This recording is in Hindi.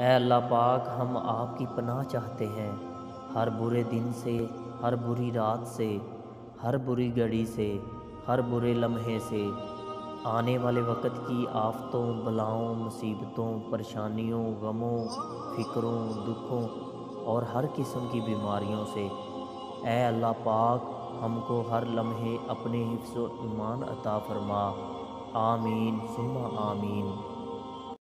ए अल्लाह पाक, हम आपकी पनाह चाहते हैं। हर बुरे दिन से, हर बुरी रात से, हर बुरी घड़ी से, हर बुरे लम्हे से, आने वाले वक्त की आफतों, बलाओं, मुसीबतों, परेशानियों, गमों, फ़िक्रों, दुखों और हर किस्म की बीमारियों से। ए अल्लाह पाक, हमको हर लम्हे अपने हिफ्स ईमान अता फरमा। आमीन सुमा आमीन।